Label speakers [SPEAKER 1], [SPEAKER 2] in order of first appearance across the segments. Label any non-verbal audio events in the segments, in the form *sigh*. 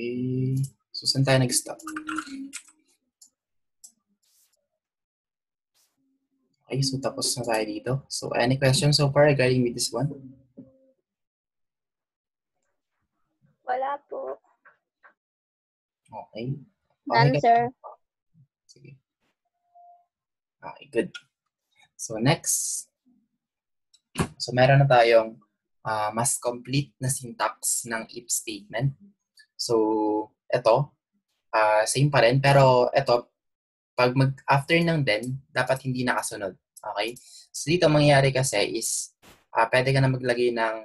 [SPEAKER 1] Okay. So, saan tayo nag-stop? Okay, so tapos na tayo dito. So, any questions so far regarding with this one?
[SPEAKER 2] Wala po.
[SPEAKER 1] Okay.
[SPEAKER 2] None,
[SPEAKER 1] ka-
[SPEAKER 2] sir.
[SPEAKER 1] Sige. Okay, good. So, next. So, meron na tayong ah, mas complete na syntax ng if statement. So, ito, ah, same pa rin, pero ito, pag mag after ng then, dapat hindi nakasunod. Okay? So, dito ang mangyayari kasi is, ah, pwede ka na maglagay ng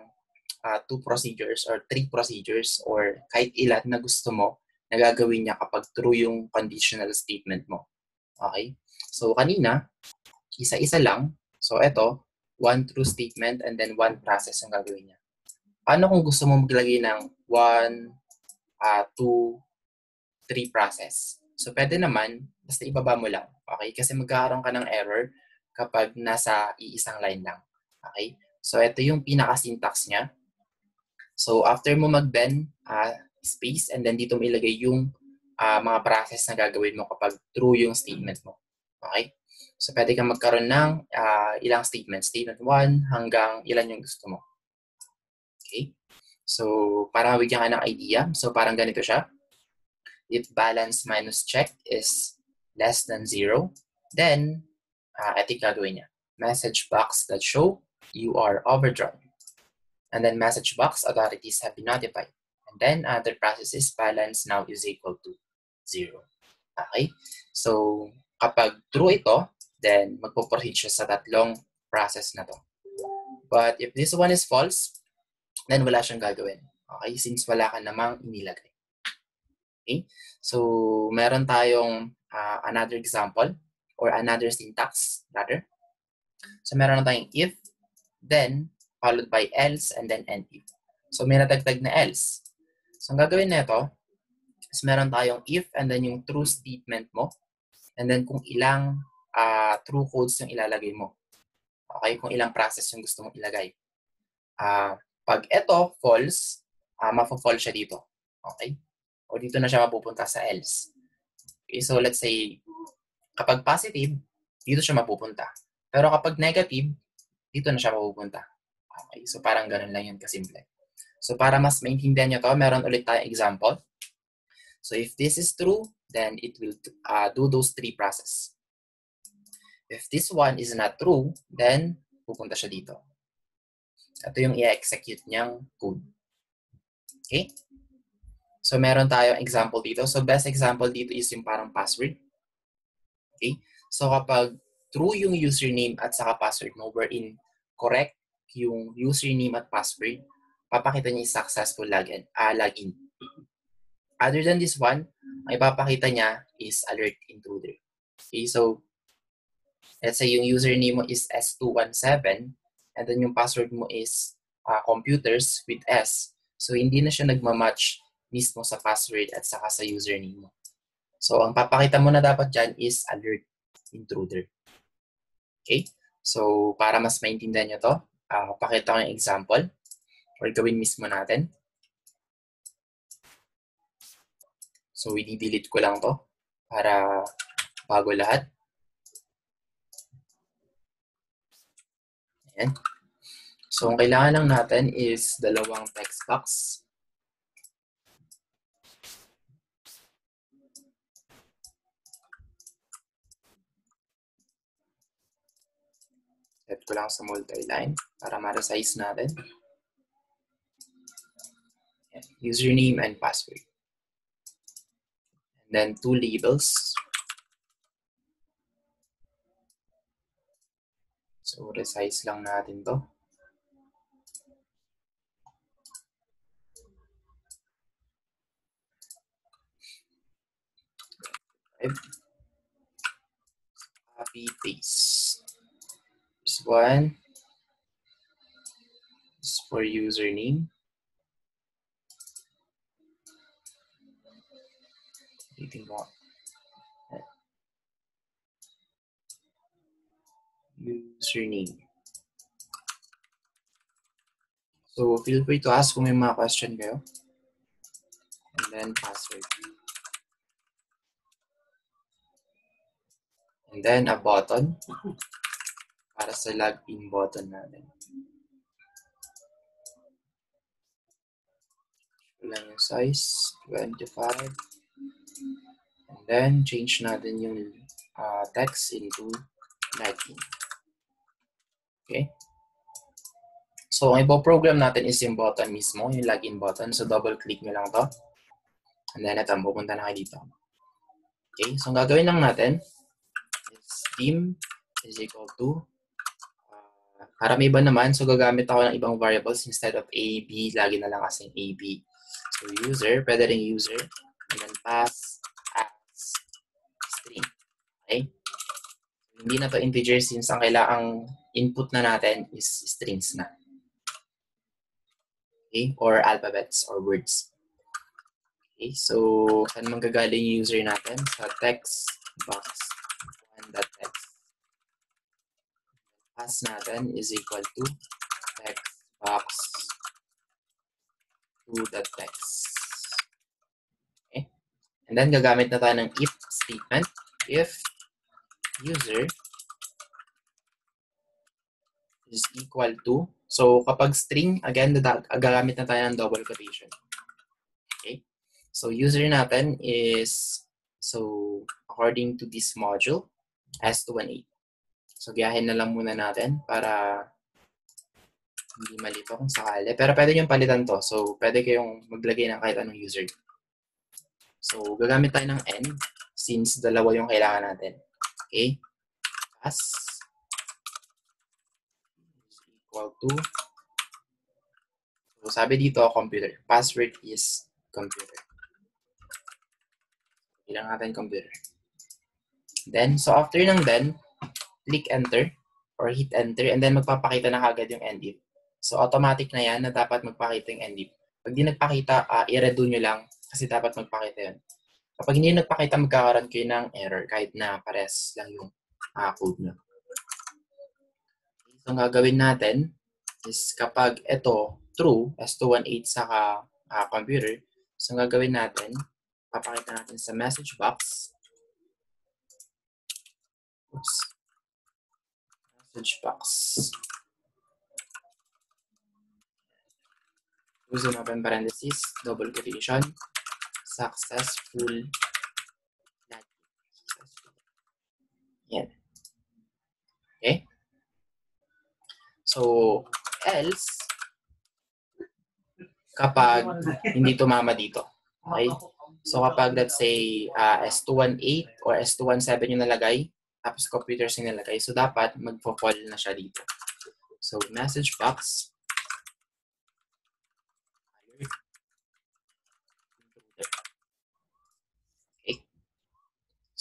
[SPEAKER 1] ah, two procedures or three procedures or kahit ilan na gusto mo na gagawin niya kapag true yung conditional statement mo. Okay? So, kanina, isa-isa lang. So, ito, one true statement and then one process ang gagawin niya. Paano kung gusto mo maglagay ng one, uh, two, three process? So, pwede naman, basta ibaba mo lang. Okay? Kasi magkakaroon ka ng error kapag nasa iisang line lang. Okay? So, ito yung pinaka-syntax niya. So, after mo mag-then, uh, space, and then dito mo ilagay yung uh, mga process na gagawin mo kapag true yung statement mo. Okay? So, pwede kang magkaroon ng uh, ilang statements. Statement 1 hanggang ilan yung gusto mo. Okay? So, para mabigyan ka ng idea, so parang ganito siya. If balance minus check is less than 0, then, uh, ito gagawin niya. Message box that show you are overdrawn. And then message box, authorities have been notified. And then other processes, balance now is equal to 0. Okay? So, kapag true ito, then magpo-proceed siya sa tatlong process na to. But if this one is false, then wala siyang gagawin. Okay? Since wala ka namang inilagay. Okay? So, meron tayong uh, another example or another syntax rather. So, meron na tayong if, then, followed by else, and then end if. So, may natagtag na else. So, ang gagawin na ito is meron tayong if and then yung true statement mo and then kung ilang uh, true codes yung ilalagay mo. Okay? Kung ilang process yung gusto mong ilagay. Uh, pag ito, false, uh, mapafall siya dito. Okay? O dito na siya mapupunta sa else. Okay, so let's say, kapag positive, dito siya mapupunta. Pero kapag negative, dito na siya mapupunta. Okay, so parang ganun lang yun kasimple. So para mas maintindihan nyo to, meron ulit tayong example. So if this is true, then it will uh, do those three process. If this one is not true, then pupunta siya dito. Ito yung i-execute niyang code. Okay? So meron tayong example dito. So best example dito is yung parang password. Okay? So kapag true yung username at saka password mo, wherein correct yung username at password, papakita niya successful login. Uh, login. Other than this one, ang ipapakita niya is alert intruder. Okay, so let's say yung username mo is S217 and then yung password mo is uh, computers with S. So hindi na siya nagmamatch mismo sa password at saka sa username mo. So ang papakita mo na dapat dyan is alert intruder. Okay? So para mas maintindihan nyo to, uh, pakita ko yung example or gawin mismo natin. So, i-delete ko lang to para bago lahat. Ayan. So, ang kailangan lang natin is dalawang text box. Set ko lang sa multi-line para ma-resize natin. Username and password. And then two labels. So, resize lang natin to. Copy paste. This one is for username. Ulitin ko. Username. So, feel free to ask kung may mga question kayo. And then password. And then a button para sa login button natin. lang yung size, 25. And then, change natin yung uh, text into login. Okay? So, ang ipo-program natin is yung button mismo, yung login button. So, double-click nyo lang to. And then, ito, pupunta na kayo dito. Okay? So, ang gagawin lang natin is team is equal to uh, para may iba naman, so gagamit ako ng ibang variables instead of A, B, lagi na lang kasing A, B. So user, pwede rin user. And pass as string. Okay? Hindi na to integer since ang kailangang input na natin is strings na. Okay? Or alphabets or words. Okay, so saan manggagaling yung user natin? Sa text box one.text. Pass natin is equal to text box to the text. Okay? And then, gagamit na tayo ng if statement. If user is equal to, so kapag string, again, gagamit na tayo ng double quotation. Okay? So, user natin is, so, according to this module, S218. So, gayahin na lang muna natin para hindi malito kung sakali. Pero pwede nyo palitan to. So, pwede kayong maglagay ng kahit anong user. So, gagamit tayo ng n since dalawa yung kailangan natin. Okay? Pass is equal to So, sabi dito, computer. Password is computer. Bilang natin computer. Then, so after ng then, click enter or hit enter and then magpapakita na kagad yung end if. So, automatic na yan na dapat magpakita yung end if. Pag di nagpakita, uh, i-redo nyo lang kasi dapat magpakita yun. Kapag hindi nagpakita, magkakaroon kayo ng error kahit na pares lang yung uh, code nyo. So, ang gagawin natin is kapag ito true, S218 saka uh, computer, so ang gagawin natin, papakita natin sa message box. Oops. Message box. And open parenthesis, double quotation, successful Yan. Okay? So, else, kapag hindi tumama dito. Okay? So, kapag let's say uh, S218 or S217 yung nalagay, tapos computers yung nalagay, so dapat magpo-fall na siya dito. So, message box,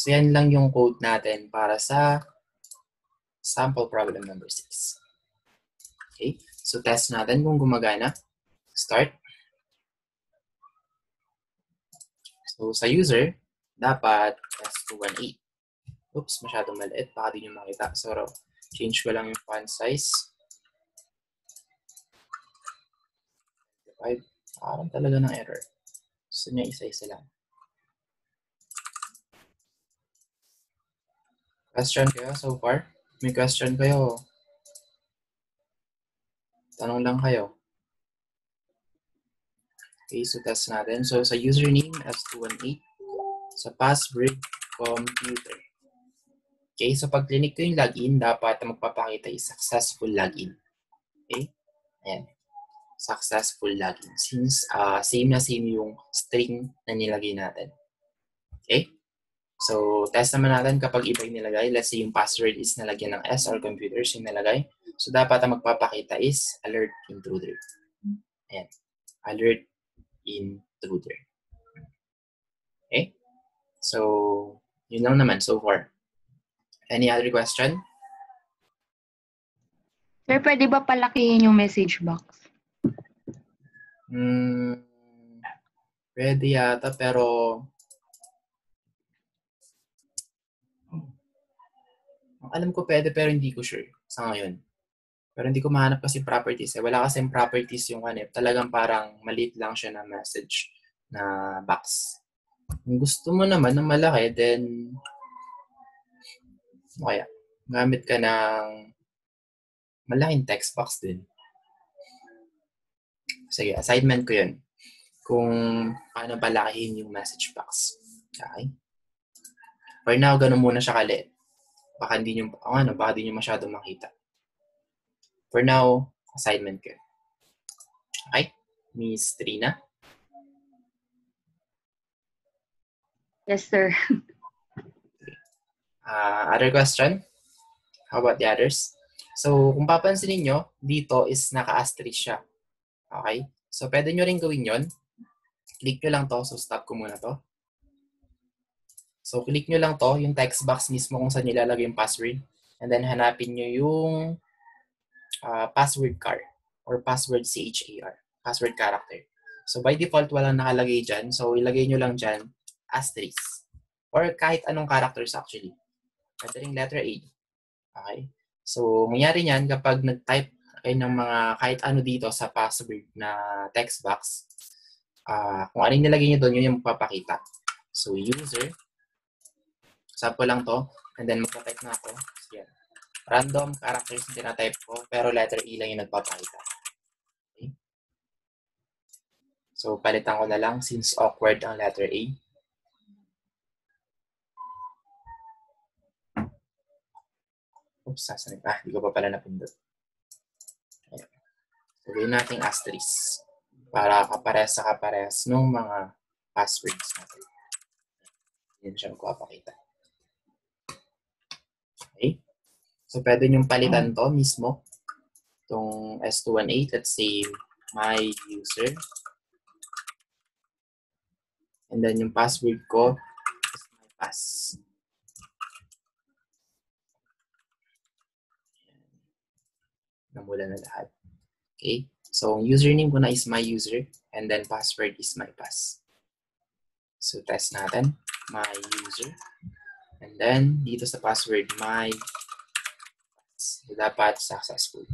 [SPEAKER 1] So, yan lang yung code natin para sa sample problem number 6. Okay? So, test natin kung gumagana. Start. So, sa user, dapat S218. Oops, masyadong maliit. Baka di nyo makita. So, change ko lang yung font size. 5. Parang talaga ng error. Gusto niya isa-isa lang. Question kayo so far? May question kayo? Tanong lang kayo. Okay, so test natin. So sa username, S218. Sa password, computer. Okay, so pag clinic ko yung login, dapat magpapakita is successful login. Okay? Ayan. Successful login. Since uh, same na same yung string na nilagay natin. Okay? So, test naman natin kapag iba yung nilagay. Let's say yung password is nalagyan ng S or computers yung nilagay. So, dapat ang magpapakita is alert intruder. Ayan. Alert intruder. Okay? So, yun lang naman so far. Any other question?
[SPEAKER 3] Sir, pwede ba palakihin yung message box?
[SPEAKER 1] Hmm, pwede yata, pero alam ko pwede pero hindi ko sure sa ngayon. Pero hindi ko mahanap kasi properties. Eh. Wala kasing properties yung ano. eh. Talagang parang maliit lang siya na message na box. Kung gusto mo naman ng malaki, then ano kaya, gamit ka ng malaking text box din. Sige, assignment ko yun. Kung paano palakihin yung message box. Okay? For now, ganun muna siya kaliit. Baka hindi nyo, oh, ano, baka hindi nyo masyado makita. For now, assignment ko. Okay? Miss Trina?
[SPEAKER 3] Yes, sir.
[SPEAKER 1] Uh, *laughs* other question? How about the others? So, kung papansin niyo dito is naka-asterisk siya. Okay? So, pwede nyo rin gawin yon. Click nyo lang to. So, stop ko muna to. So, click nyo lang to, yung text box mismo kung saan nilalagay yung password. And then, hanapin nyo yung uh, password car or password CHAR, password character. So, by default, walang nakalagay dyan. So, ilagay nyo lang dyan, asterisk. Or kahit anong characters actually. Rin letter A. Okay? So, mangyari niyan kapag nag-type kayo ng mga kahit ano dito sa password na text box, uh, kung ano nilagay nyo doon, yun yung magpapakita. So, user, sample lang to, and then magpa-type na ako. So, yan. Random characters na tinatype ko, pero letter E lang yung nagpapakita. Okay? So, palitan ko na lang since awkward ang letter A. Oops, sasanin. Ah, hindi ko pa pala napindot. Ayan. So, gawin natin asterisk para kapares sa kapares ng mga passwords natin. Yan siya magpapakita. Okay? So, pwede niyong palitan to mismo. Itong S218, let's say, my user. And then, yung password ko is my pass. Namula na lahat. Okay? So, username ko na is my user and then password is my pass. So, test natin. My user. And then, dito sa password, my So, dapat successful.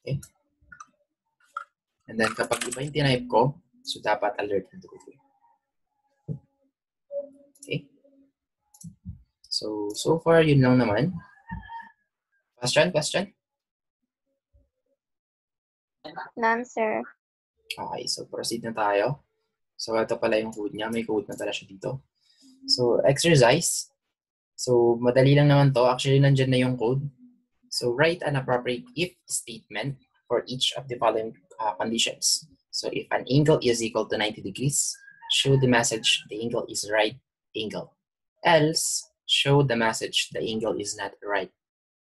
[SPEAKER 1] Okay? And then, kapag iba yung tinype ko, so dapat alert na ko. Okay? So, so far, yun lang naman. Question? Question?
[SPEAKER 2] None, sir.
[SPEAKER 1] Okay, so proceed na tayo. So, ito pala yung code niya. May code na pala siya dito. So, exercise. So, madali lang naman to. Actually, nandyan na yung code. So, write an appropriate if statement for each of the following uh, conditions. So, if an angle is equal to 90 degrees, show the message the angle is right angle. Else, show the message the angle is not right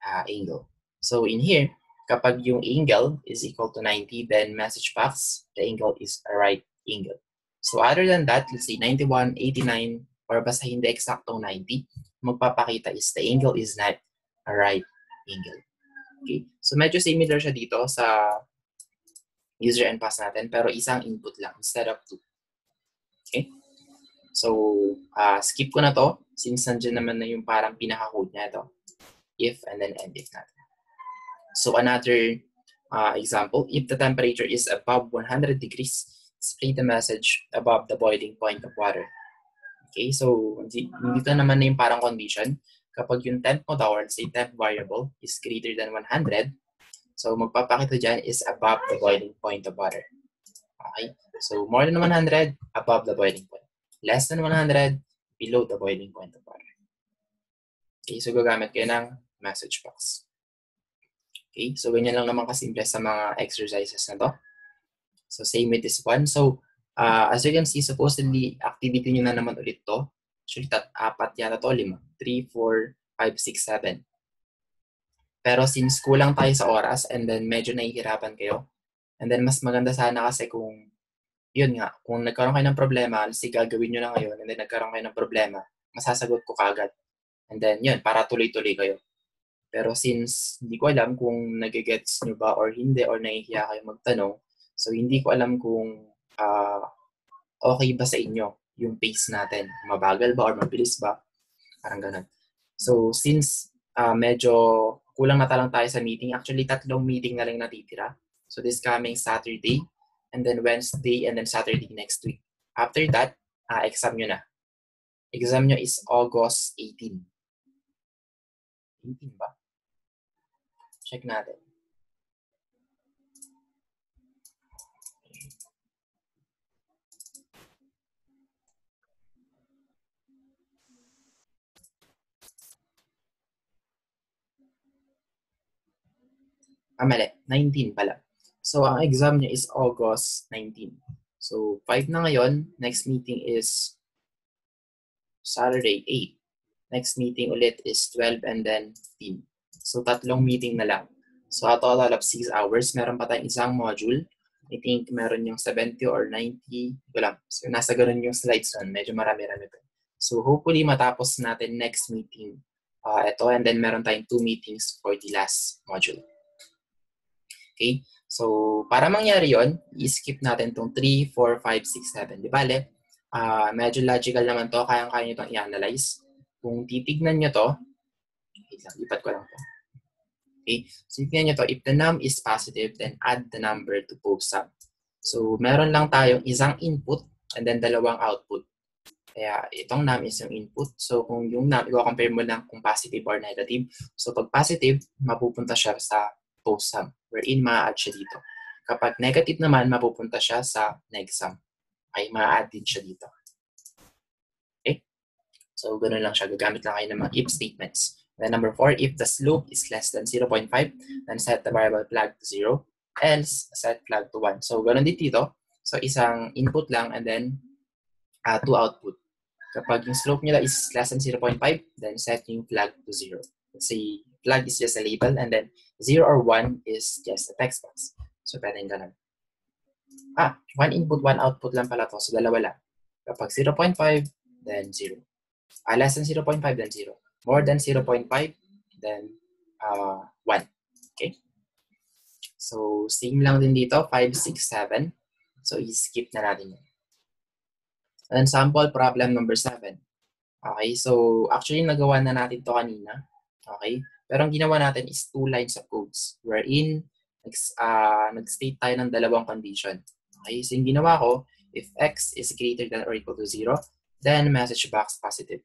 [SPEAKER 1] uh, angle. So, in here, kapag yung angle is equal to 90, then message box, the angle is right angle. So other than that, let's say 91, 89, or basta hindi eksaktong 90, magpapakita is the angle is not a right angle. Okay? So medyo similar siya dito sa user and pass natin, pero isang input lang instead of two. Okay? So, uh, skip ko na to since nandiyan naman na yung parang pinaka-code niya ito. If and then end if natin. So another uh, example, if the temperature is above 100 degrees, display the message above the boiling point of water. Okay, so dito naman na yung parang condition. Kapag yung temp mo daw, or say temp variable, is greater than 100, so magpapakita dyan is above the boiling point of water. Okay, so more than 100, above the boiling point. Less than 100, below the boiling point of water. Okay, so gagamit kayo ng message box. Okay, so ganyan lang naman kasimple sa mga exercises na to. So same with this one. So uh, as you can see, supposedly activity nyo na naman ulit to. Actually, tat, apat yata to, lima. 3, 4, 5, 6, 7. Pero since kulang tayo sa oras and then medyo nahihirapan kayo, and then mas maganda sana kasi kung, yun nga, kung nagkaroon kayo ng problema, si gagawin nyo na ngayon, and then nagkaroon kayo ng problema, masasagot ko kagad. And then, yun, para tuloy-tuloy kayo. Pero since hindi ko alam kung nagigets nyo ba or hindi or nahihiya kayo magtanong, so hindi ko alam kung uh, okay ba sa inyo yung pace natin. Mabagal ba or mabilis ba? Parang ganun. So, since uh, medyo kulang na talang tayo sa meeting, actually tatlong meeting na lang natitira. So, this coming Saturday, and then Wednesday, and then Saturday next week. After that, uh, exam nyo na. Exam nyo is August 18. 18 ba? Check natin. Ah, mali. 19 pala. So, ang exam niya is August 19. So, 5 na ngayon. Next meeting is Saturday 8. Next meeting ulit is 12 and then 15. So, tatlong meeting na lang. So, a total of 6 hours. Meron pa tayong isang module. I think meron yung 70 or 90. Wala. So, nasa ganun yung slides nun. Medyo marami-rami pa. So, hopefully matapos natin next meeting. Uh, ito, and then meron tayong two meetings for the last module. Okay? So, para mangyari yon i-skip natin itong 3, 4, 5, 6, 7. Di bale, uh, medyo logical naman to. Kayang-kaya nyo itong i-analyze. Kung titignan nyo to, lipat ko lang to. Okay? So, tignan nyo to. If the num is positive, then add the number to both sum. So, meron lang tayong isang input and then dalawang output. Kaya itong num is yung input. So, kung yung num, i-compare mo lang kung positive or negative. So, pag positive, mapupunta siya sa both sum wherein ma-add siya dito. Kapag negative naman, mapupunta siya sa negsum. Ay, ma-add din siya dito. Okay? So, ganun lang siya. Gagamit lang kayo ng mga if statements. Then number four, if the slope is less than 0.5, then set the variable flag to 0. Else, set flag to 1. So, ganun din dito. So, isang input lang and then uh, two output. Kapag yung slope nila is less than 0.5, then set yung flag to 0. Let's say, flag is just a label and then 0 or 1 is just a text box. So, pwedeng ganun. Ah, one input, one output lang pala to. So, dalawa lang. Kapag 0.5, then 0. Ah, less than 0.5, then 0. More than 0.5, then uh, 1. Okay? So, same lang din dito. 5, 6, 7. So, i-skip na natin yun. And sample problem number 7. Okay, so actually nagawa na natin to kanina. Okay? Pero ang ginawa natin is two lines of codes wherein uh, nag-state tayo ng dalawang condition. Okay? So yung ginawa ko, if x is greater than or equal to 0, then message box positive.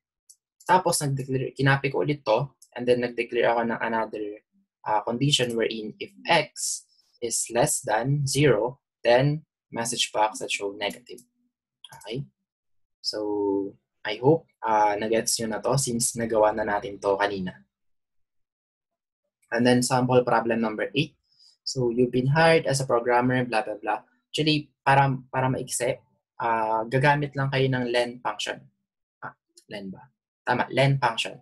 [SPEAKER 1] Tapos nag-declare, kinapi ko ulit to, and then nag-declare ako ng another uh, condition wherein if x is less than 0, then message box that show negative. Okay? So, I hope uh, nag-gets nyo na to since nagawa na natin to kanina. And then sample problem number 8. So, you've been hired as a programmer, blah, blah, blah. Actually, para, para maikse, uh, gagamit lang kayo ng len function. Ah, len ba? Tama, len function.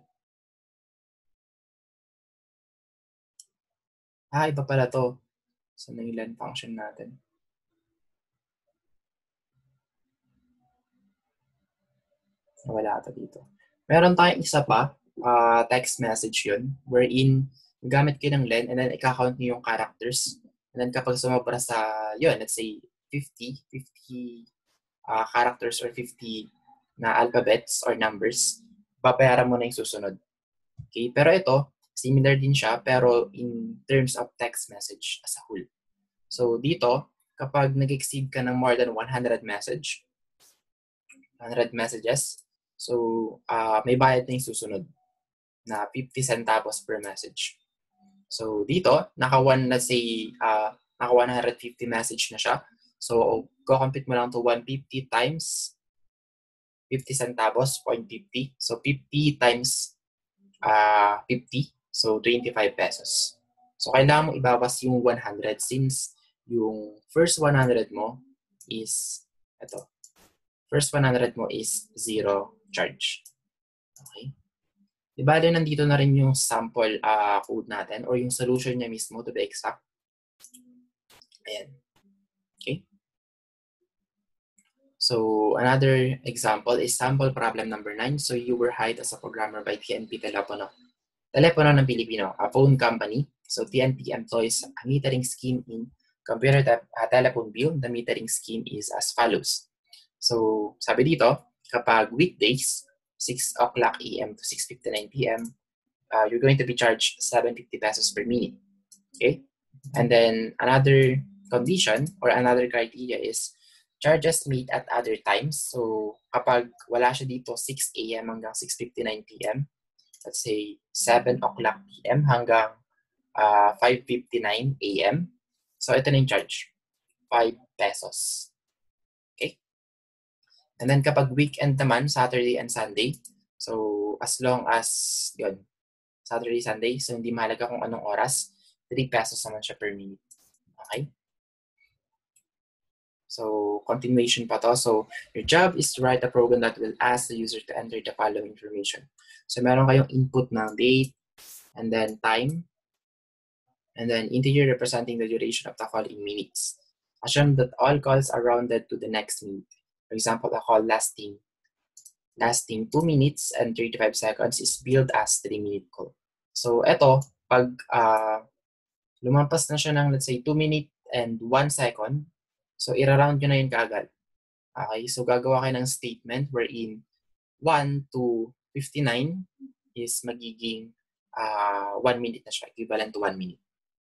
[SPEAKER 1] Ah, iba pala to. So, yung len function natin? Wala ata dito. Meron tayong isa pa, uh, text message yun, wherein gamit kayo ng len and then i-count nyo yung characters. And then kapag sumobra sa, yun, let's say 50, 50 uh, characters or 50 na alphabets or numbers, babayaran mo na yung susunod. Okay? Pero ito, similar din siya, pero in terms of text message as a whole. So dito, kapag nag-exceed ka ng more than 100 message, 100 messages, So, uh, may bayad na yung susunod na 50 centavos per message. So, dito, naka one, let's say, uh, naka 150 message na siya. So, go-compute mo lang to 150 times 50 centavos, 0.50. So, 50 times uh, 50. So, 25 pesos. So, kailangan mo ibawas yung 100 since yung first 100 mo is, ito, first 100 mo is 0 charge. Okay? Di ba, nandito na rin yung sample uh, code natin or yung solution niya mismo to be exact. Ayan. Okay? So, another example is sample problem number 9. So, you were hired as a programmer by TNP Telepono. Telepono ng Pilipino, a phone company. So, TNP employs a metering scheme in computer te- uh, telephone bill. The metering scheme is as follows. So, sabi dito, kapag weekdays, 6 o'clock a.m. to 6.59 p.m., uh, you're going to be charged 750 pesos per minute. Okay? And then another condition or another criteria is charges meet at other times. So kapag wala siya dito 6 a.m. hanggang 6.59 p.m., let's say 7 o'clock p.m. hanggang uh, 5.59 a.m., so ito na yung charge. 5 pesos. And then kapag weekend naman, Saturday and Sunday, so as long as, yun, Saturday, Sunday, so hindi mahalaga kung anong oras, 3 pesos naman siya per minute. Okay? So, continuation pa to. So, your job is to write a program that will ask the user to enter the following information. So, meron kayong input ng date, and then time, and then integer representing the duration of the in minutes. Assume that all calls are rounded to the next minute. For example, a call lasting lasting 2 minutes and 35 seconds is billed as 3-minute call. So, eto, pag uh, lumampas na siya ng, let's say, 2 minute and 1 second, so, ira-round nyo na yun kaagad. Okay, so gagawa kayo ng statement wherein 1 to 59 is magiging uh, 1 minute na siya, equivalent to 1 minute.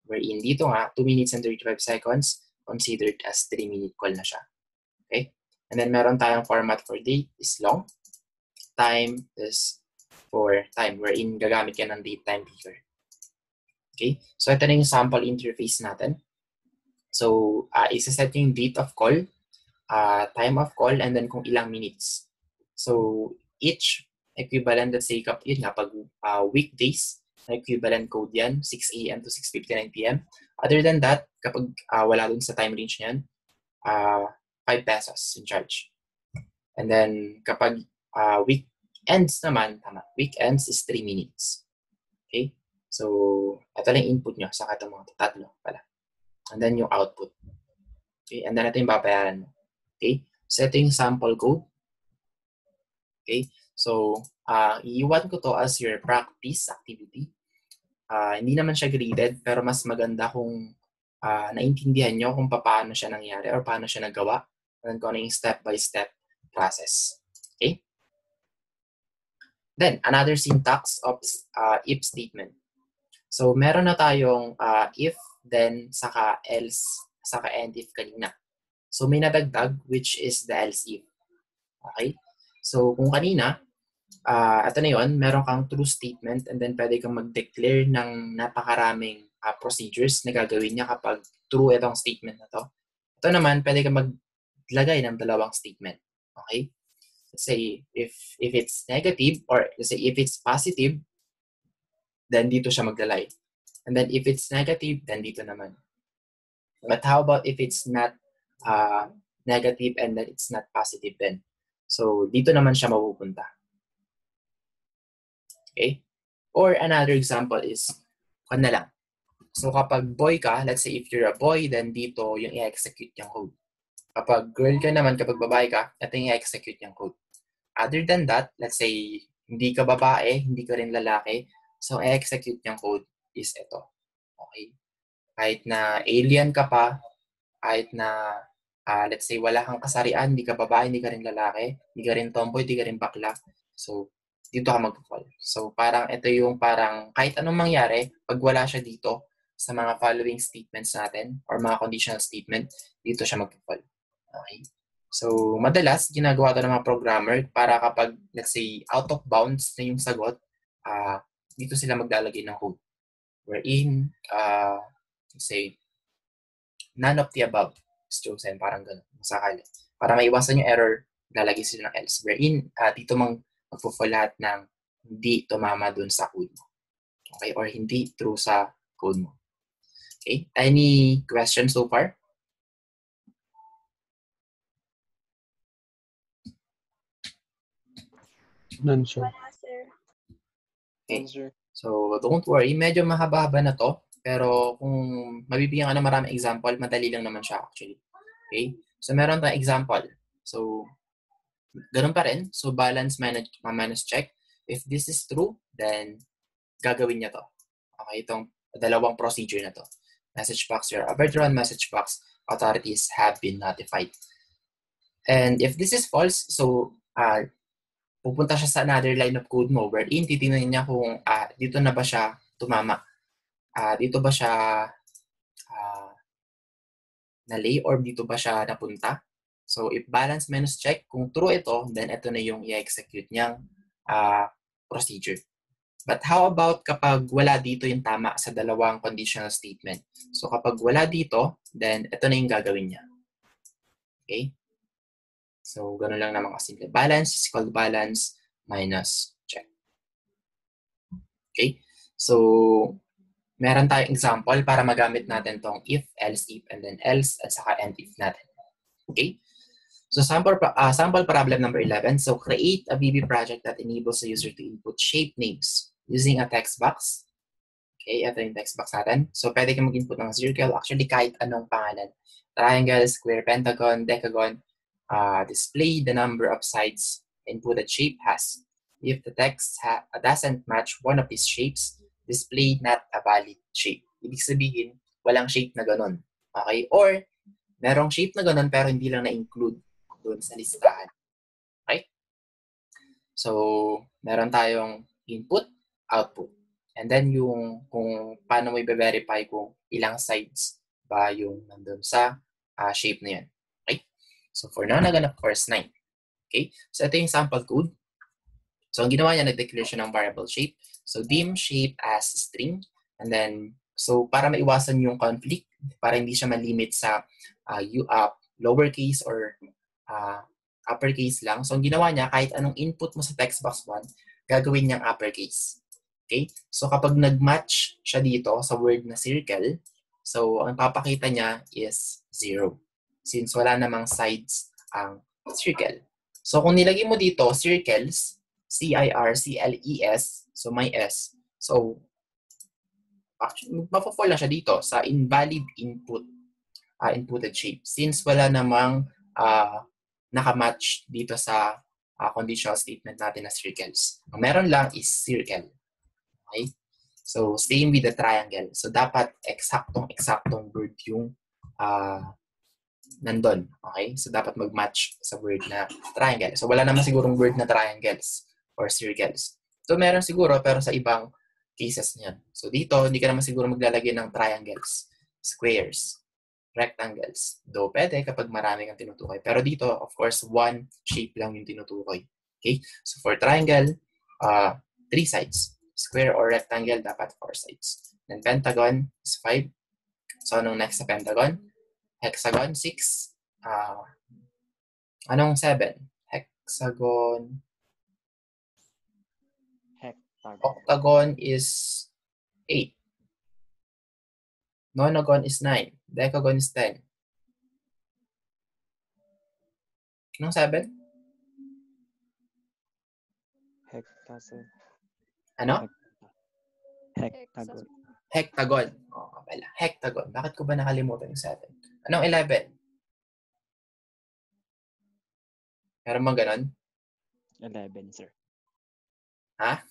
[SPEAKER 1] Wherein dito nga, 2 minutes and 35 seconds, considered as 3-minute call na siya. Okay? And then meron tayong format for date is long. Time is for time, wherein gagamit ka ng date time picker. Okay? So ito na yung sample interface natin. So, uh, isa-set yung date of call, uh, time of call, and then kung ilang minutes. So, each equivalent, let's say, yun nga, pag uh, weekdays, na equivalent code yan, 6 a.m. to 6.59 p.m. Other than that, kapag uh, wala dun sa time range niyan, uh, 5 pesos in charge. And then, kapag uh, weekends naman, tama, weekends is 3 minutes. Okay? So, ito lang input nyo sa katong mga tatlo pala. And then yung output. Okay? And then ito yung babayaran mo. Okay? So, ito yung sample code. Okay? So, uh, iiwan ko to as your practice activity. Uh, hindi naman siya graded, pero mas maganda kung uh, naintindihan nyo kung paano siya nangyari or paano siya nagawa. And kung ano yung step-by-step process. Okay? Then, another syntax of uh, if statement. So, meron na tayong uh, if, then, saka else, saka and if kanina. So, may nadagdag, which is the else if. Okay? So, kung kanina, uh, ito na yun, meron kang true statement and then pwede kang mag-declare ng napakaraming uh, procedures na gagawin niya kapag true itong statement na to. Ito naman, pwede kang maglagay ng dalawang statement. Okay? Let's say, if, if it's negative or let's say if it's positive, then dito siya maglalay. And then if it's negative, then dito naman. But how about if it's not uh, negative and then it's not positive then? So, dito naman siya mapupunta. Okay? Or another example is, kung na lang. So, kapag boy ka, let's say if you're a boy, then dito yung i-execute yung code. Kapag girl ka naman, kapag babae ka, ito yung i-execute yung code. Other than that, let's say, hindi ka babae, hindi ka rin lalaki, so i-execute yung code is ito. Okay? Kahit na alien ka pa, kahit na, uh, let's say, wala kang kasarian, hindi ka babae, hindi ka rin lalaki, hindi ka rin tomboy, hindi ka rin bakla. So, dito ka mag-fall. So, parang ito yung parang kahit anong mangyari, pag wala siya dito sa mga following statements natin or mga conditional statement, dito siya mag-fall. Okay? So, madalas, ginagawa ito ng mga programmer para kapag, let's say, out of bounds na yung sagot, uh, dito sila maglalagay ng code. Wherein, uh, say, none of the above is chosen, parang gano'n, masakali. Para maiwasan yung error, lalagay sila ng else. Wherein, uh, dito mang magpo lahat ng hindi tumama dun sa code mo. Okay? Or hindi true sa code mo. Okay? Any questions so far?
[SPEAKER 4] None, sir.
[SPEAKER 2] Wala, sir.
[SPEAKER 1] Okay. So, don't worry. Medyo mahaba-haba na to. Pero kung mabibigyan ka ng maraming example, madali lang naman siya actually. Okay? So, meron tayong example. So, ganun pa rin. So, balance manage, manage check. If this is true, then gagawin niya to. Okay, itong dalawang procedure na to. Message box, your overdrawn message box, authorities have been notified. And if this is false, so uh, pupunta siya sa another line of code mo wherein titingnan niya kung ah, dito na ba siya tumama. Ah, dito ba siya ah, na-lay or dito ba siya napunta. So if balance minus check, kung true ito, then ito na yung i-execute niyang ah, procedure. But how about kapag wala dito yung tama sa dalawang conditional statement? So kapag wala dito, then ito na yung gagawin niya. Okay? So ganun lang naman kasimple. Balance is called balance minus check. Okay? So meron tayong example para magamit natin tong if, else, if, and then else, at saka and if natin. Okay? So sample, uh, sample problem number 11. So create a VB project that enables the user to input shape names using a text box. Okay, ito yung text box natin. So pwede kang mag-input ng circle, actually kahit anong pangalan. Triangle, square, pentagon, decagon, uh, display the number of sides inputted shape has. If the text ha- doesn't match one of these shapes, display not a valid shape. Ibig sabihin, walang shape na ganun. Okay? Or, merong shape na ganun pero hindi lang na-include doon sa listahan. Okay? So, meron tayong input, output. And then yung kung paano mo i-verify kung ilang sides ba yung nandun sa uh, shape na yun. So, for now, naganap course 9. Okay? So, ito yung sample code. So, ang ginawa niya, nag-declare siya ng variable shape. So, dim shape as string. And then, so para maiwasan yung conflict, para hindi siya malimit sa uh, you, uh, lowercase or uh, uppercase lang. So, ang ginawa niya, kahit anong input mo sa text box 1, gagawin niyang uppercase. Okay? So, kapag nag-match siya dito sa word na circle, so, ang papakita niya is 0. Since wala namang sides ang circle. So, kung nilagay mo dito, circles, C-I-R-C-L-E-S, so may S. So, actually, mapafall lang siya dito sa invalid input, uh, inputted shape. Since wala namang uh, nakamatch dito sa uh, conditional statement natin na circles. Ang meron lang is circle. Okay? So, same with the triangle. So, dapat eksaktong-eksaktong word yung uh, nandun. Okay? So, dapat mag-match sa word na triangle. So, wala naman sigurong word na triangles or circles. So, meron siguro, pero sa ibang cases niyan. So, dito, hindi ka naman siguro maglalagay ng triangles, squares, rectangles. Do pwede kapag marami kang tinutukoy. Pero dito, of course, one shape lang yung tinutukoy. Okay? So, for triangle, uh, three sides. Square or rectangle, dapat four sides. Then pentagon is five. So, anong next sa pentagon? Hexagon, six. Uh, anong seven? Hexagon, Octagon is 8. Nonagon is 9. Decagon is 10. Anong 7?
[SPEAKER 4] Hectagon.
[SPEAKER 1] Ano?
[SPEAKER 4] Hectagon.
[SPEAKER 1] Hectagon. Oo, oh, pala. Hectagon. Bakit ko ba nakalimutan yung 7? Anong 11? Meron bang ganon?
[SPEAKER 4] 11, sir.
[SPEAKER 1] Ha?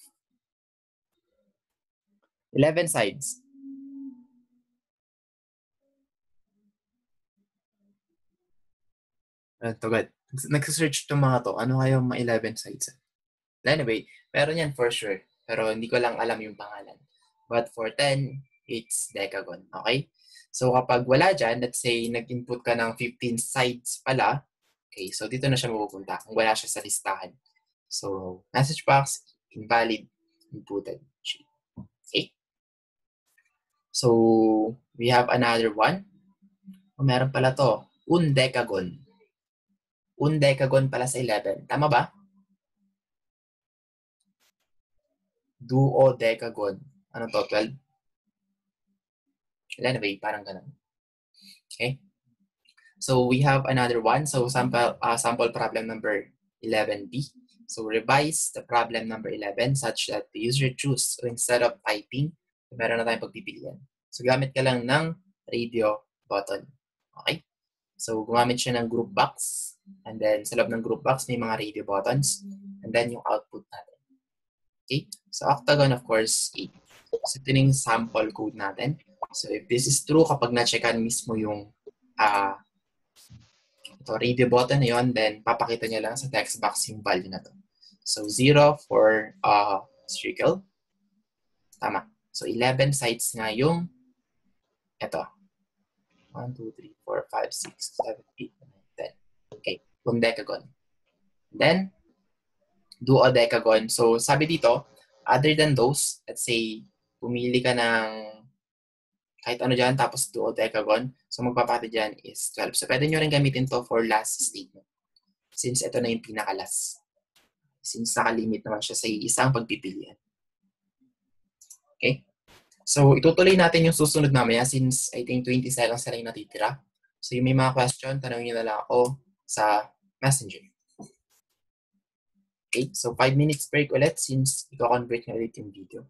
[SPEAKER 1] 11 sides. Ito, good. Nagsasearch itong mga to. Ano kaya mga 11 sides? Anyway, meron yan for sure. Pero hindi ko lang alam yung pangalan. But for 10, it's decagon. Okay? So kapag wala dyan, let's say nag-input ka ng 15 sides pala, okay, so dito na siya mapupunta kung wala siya sa listahan. So, message box, invalid, inputted. Okay? So, we have another one. O, meron pala to. Undecagon. Undecagon pala sa 11. Tama ba? Duodecagon. Ano to? 12? Anyway, parang ganun. Okay? So, we have another one. So, sample, uh, sample problem number 11B. So, revise the problem number 11 such that the user choose. So, instead of typing, meron na tayong pagpipilian. So, gamit ka lang ng radio button. Okay? So, gumamit siya ng group box. And then, sa loob ng group box, may mga radio buttons. And then, yung output natin. Okay? So, octagon, of course, 8. So, ito yung sample code natin. So, if this is true, kapag na-checkan mismo yung uh, ito, radio button na yun, then papakita niya lang sa text box yung value na to. So 0 for uh, circle. Tama. So 11 sides nga yung ito. 1, 2, 3, 4, 5, 6, 7, 8, 9, 10. Okay. Yung decagon. Then, duodecagon. So sabi dito, other than those, let's say, pumili ka ng kahit ano dyan, tapos duodecagon. So magpapati dyan is 12. So pwede nyo rin gamitin to for last statement. Since ito na yung pinaka-last. Since nakalimit naman siya sa isang pagpipilian. Okay? So itutuloy natin yung susunod mamaya since I think 20 seconds na lang natitira. So yung may mga question, tanongin nyo na lang ako sa messenger. Okay, so 5 minutes break ulit since i-convert na ulit yung video.